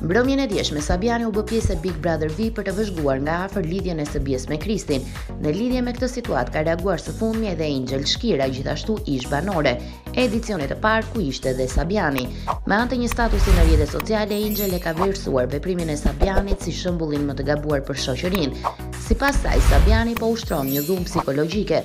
Mbrëmjen e djeshme, Sabiani u bë pjesë e Big Brother VIP për të vëzhguar nga afër lidhjen e së bijës me Kristin. Në lidhje me këtë situatë ka reaguar së fundmi edhe Angel Shkira, gjithashtu ish banore e edicionit të parë ku ishte dhe Sabiani. Me anë të një statusi në rrjetet sociale, Angel e ka vlerësuar veprimin e Sabianit si shembullin më të gabuar për shoqërinë. Sipas saj, Sabiani po ushtron një dhunë psikologjike,